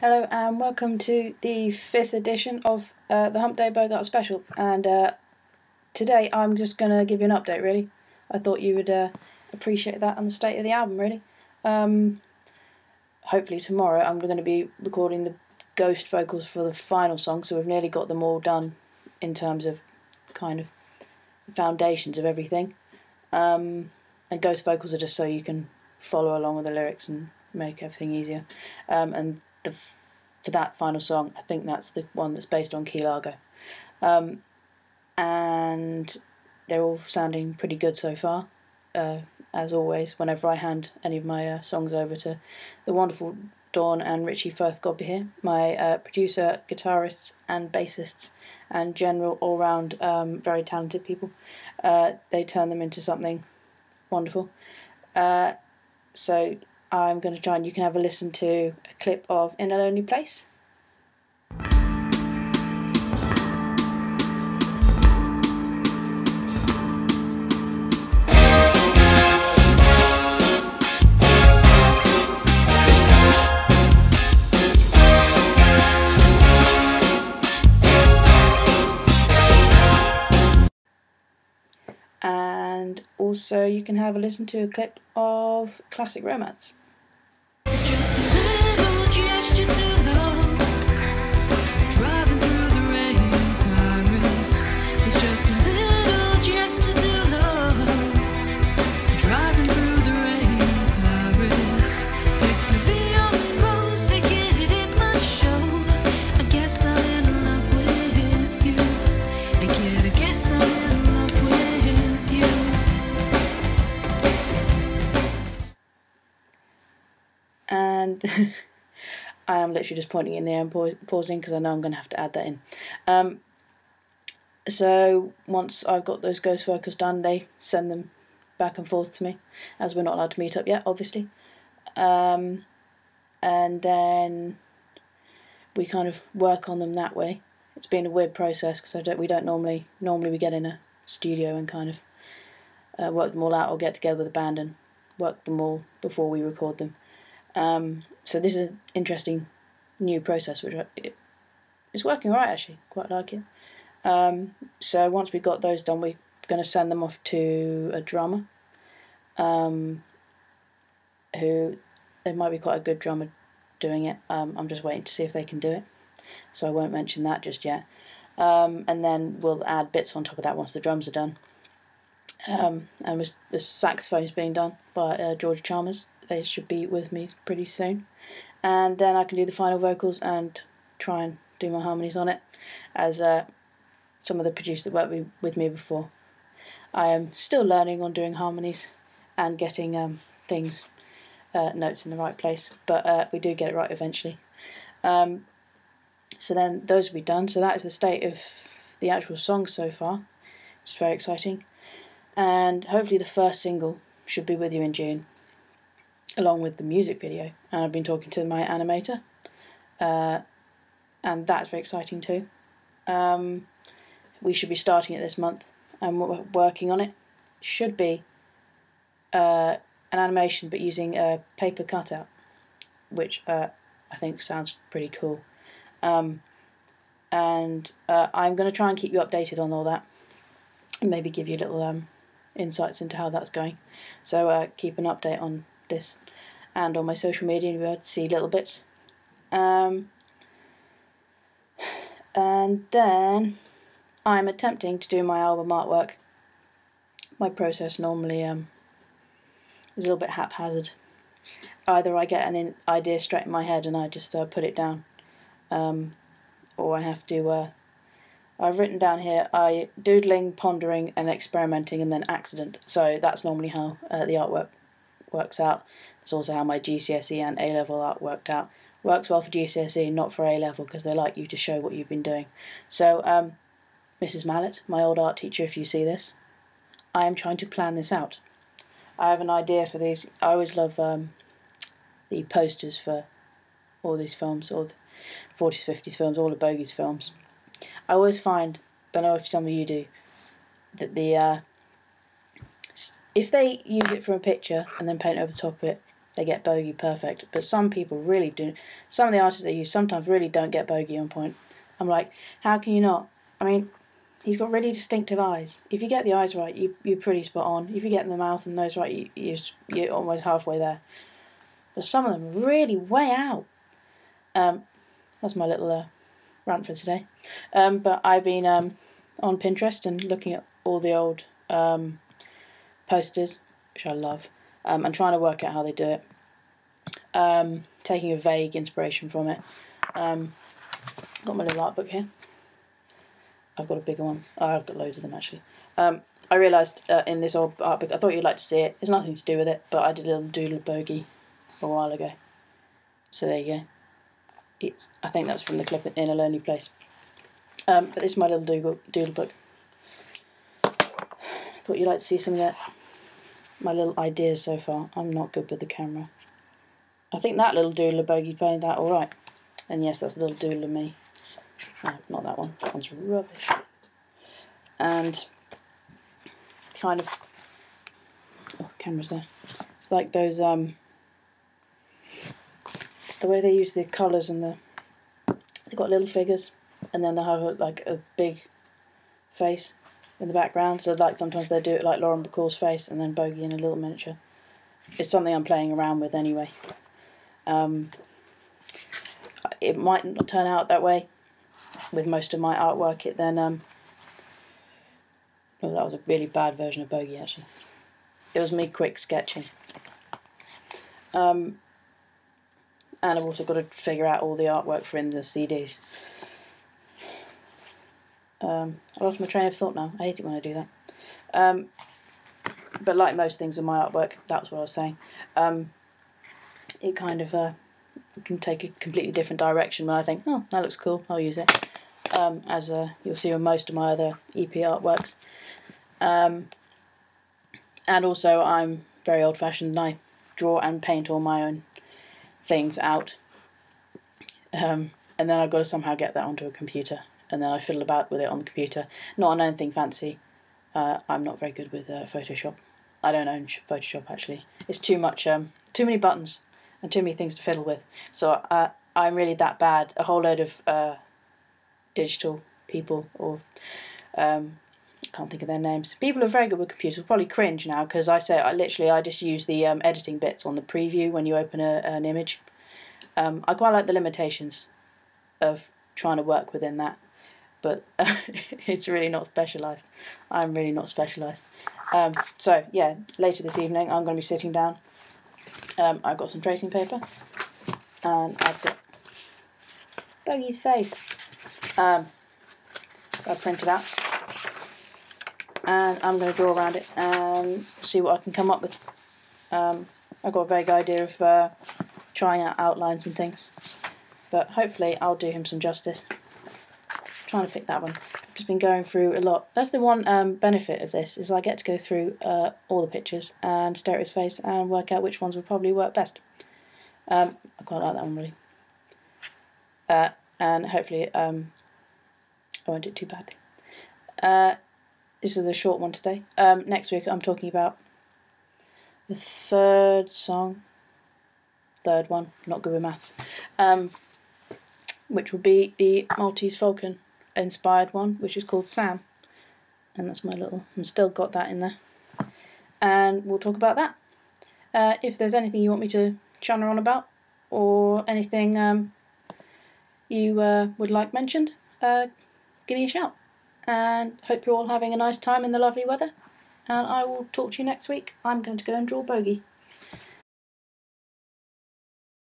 Hello and welcome to the fifth edition of uh, the Hump Day Bogart special. And uh, today I'm just going to give you an update, really. I thought you would uh, appreciate that on the state of the album, really. Um, hopefully tomorrow I'm going to be recording the ghost vocals for the final song, so we've nearly got them all done in terms of kind of foundations of everything. Um, and ghost vocals are just so you can follow along with the lyrics and make everything easier. Um, and the, for that final song, I think that's the one that's based on Key Largo. Um, and they're all sounding pretty good so far. Uh, as always, whenever I hand any of my uh, songs over to the wonderful Dawn and Richie Firth here, my uh, producer, guitarists, and bassists, and general all round um, very talented people, uh, they turn them into something wonderful. Uh, so I'm going to try and you can have a listen to a clip of In a Lonely Place. and also you can have a listen to a clip of classic romance. And I am literally just pointing in there and pausing because I know I'm going to have to add that in. Um, so once I've got those ghost vocals done, they send them back and forth to me, as we're not allowed to meet up yet, obviously. Um, and then we kind of work on them that way. It's been a weird process because don't, we don't normally normally we get in a studio and kind of uh, work them all out or get together with a band and work them all before we record them. Um, so this is an interesting new process, which is working right actually. Quite like it. Um, so once we've got those done, we're going to send them off to a drummer, um, who there might be quite a good drummer doing it. Um, I'm just waiting to see if they can do it, so I won't mention that just yet. Um, and then we'll add bits on top of that once the drums are done. Um, and the saxophone is being done by uh, George Chalmers. They should be with me pretty soon. And then I can do the final vocals and try and do my harmonies on it, as uh, some of the producers that worked with me before. I am still learning on doing harmonies and getting um, things, uh, notes in the right place, but uh, we do get it right eventually. Um, so then those will be done. So that is the state of the actual song so far. It's very exciting. And hopefully the first single should be with you in June along with the music video. And I've been talking to my animator, uh, and that's very exciting too. Um, we should be starting it this month, and we're working on it. Should be uh, an animation, but using a paper cutout, which uh, I think sounds pretty cool. Um, and uh, I'm going to try and keep you updated on all that, and maybe give you little um, insights into how that's going. So uh, keep an update on this and on my social media you'll be able to see little bits. Um, and then I'm attempting to do my album artwork. My process normally um, is a little bit haphazard. Either I get an idea straight in my head and I just uh, put it down, um, or I have to. Uh, I've written down here I doodling, pondering, and experimenting, and then accident. So that's normally how uh, the artwork works out. It's also how my GCSE and A level art worked out. Works well for GCSE, not for A level, because they like you to show what you've been doing. So, um, Mrs. Mallet, my old art teacher, if you see this, I am trying to plan this out. I have an idea for these. I always love um, the posters for all these films, all the 40s, 50s films, all the Bogies films. I always find, but I know if some of you do, that the uh, if they use it from a picture and then paint over the top of it, they get bogey perfect. But some people really do. Some of the artists that use sometimes really don't get bogey on point. I'm like, how can you not? I mean, he's got really distinctive eyes. If you get the eyes right, you, you're pretty spot on. If you get the mouth and nose right, you, you, you're almost halfway there. But some of them really way out. Um, that's my little uh, rant for today. Um, but I've been um, on Pinterest and looking at all the old um, posters, which I love, um, and trying to work out how they do it. Um, taking a vague inspiration from it. Um, got my little art book here. I've got a bigger one. Oh, I've got loads of them actually. Um, I realised uh, in this old art book, I thought you'd like to see it. It's nothing to do with it, but I did a little doodle bogey a while ago. So there you go. It's I think that's from the clip in a lonely place. Um, but this is my little doodle, doodle book. I thought you'd like to see some of that. My little ideas so far. I'm not good with the camera. I think that little doodle of bogey playing that all right. And yes, that's a little doodle of me. No, not that one. That one's rubbish. And kind of oh, camera's there. It's like those um it's the way they use the colours and the they've got little figures and then they have a, like a big face in the background. So like sometimes they do it like Lauren Bacall's face and then Bogey in a little miniature. It's something I'm playing around with anyway. Um, it might not turn out that way with most of my artwork. It then um, that was a really bad version of Bogey actually. It was me quick sketching. Um, and I've also got to figure out all the artwork for in the CDs. Um, I lost my train of thought now. I hate it when I do that. Um, but like most things in my artwork, that's what I was saying. Um, it kind of uh, can take a completely different direction when I think, oh, that looks cool, I'll use it. Um, as uh, you'll see on most of my other EP artworks. Um, and also, I'm very old fashioned and I draw and paint all my own things out. Um, and then I've got to somehow get that onto a computer. And then I fiddle about with it on the computer. Not on anything fancy. Uh, I'm not very good with uh, Photoshop. I don't own Photoshop actually. It's too much, um, too many buttons and too many things to fiddle with. So uh, I'm really that bad. A whole load of uh, digital people or um, can't think of their names. People are very good with computers will probably cringe now because I say I literally I just use the um, editing bits on the preview when you open a, an image. Um, I quite like the limitations of trying to work within that, but it's really not specialised. I'm really not specialised. Um, so yeah, later this evening I'm going to be sitting down. Um, I've got some tracing paper, and I've got Bogey's face. Um, I printed out and I'm going to draw around it and see what I can come up with. Um, I've got a vague idea of uh, trying out outlines and things, but hopefully I'll do him some justice. Trying to pick that one. I've just been going through a lot. That's the one um, benefit of this is I get to go through uh, all the pictures and stare at his face and work out which ones will probably work best. Um, I quite like that one really. Uh, and hopefully um, I won't do it too badly. Uh, this is the short one today. Um, next week I'm talking about the third song, third one, not good with maths, um, which will be the Maltese Falcon inspired one, which is called Sam. And that's my little, I've still got that in there. And we'll talk about that. Uh, if there's anything you want me to channel on about, or anything um, you uh, would like mentioned, uh, give me a shout and hope you're all having a nice time in the lovely weather. And I will talk to you next week. I'm going to go and draw bogey.